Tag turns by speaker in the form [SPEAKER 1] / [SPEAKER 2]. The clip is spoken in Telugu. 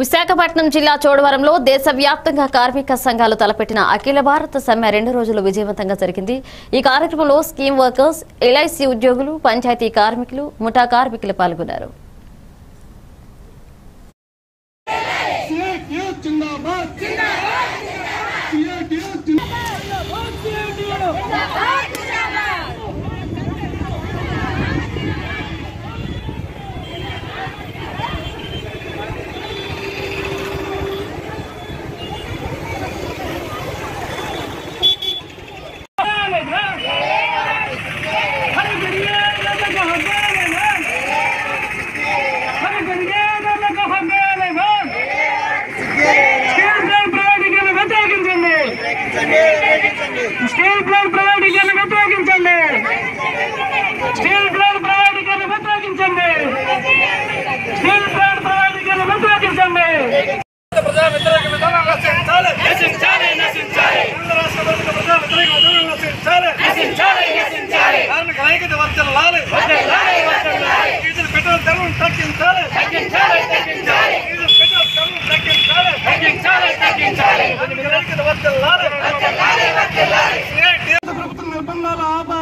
[SPEAKER 1] విశాఖపట్నం జిల్లా చోడవరంలో దేశవ్యాప్తంగా కార్మిక సంఘాలు తలపెట్టిన అఖిల భారత సమ్మె రెండు రోజులు విజయవంతంగా జరిగింది. ఈ కార్యక్రమంలో స్కీమ్ వర్కర్స్ ఎల్ఐసి ఉద్యోగులు పంచాయతీ కార్మికులు ముఠా కార్మికులు పాల్గొన్నారు.
[SPEAKER 2] జిందాబాద్ జిందాబాద్. స్టీల్ ప్లాంట్ ప్రైవేటీకరణ వ్యతిరేకించండి స్టీల్ ప్లాంట్ ప్రైవేటీకరణ వ్యతిరేకించండి స్టీల్ ప్లాంట్ ప్రైవేటీకరణ వ్యతిరేకించండి ప్రజా వ్యతిరేక విధానం నశించాలి నశించాలి నశించాలి కేంద్ర రాష్ట్ర ప్రభుత్వ ప్రజా వ్యతిరేక విధానం నశించాలి నశించాలి నశించాలి కార్మిక ఐక్యత వర్తిల్లాలి వర్తిల్లాలి Pangalaba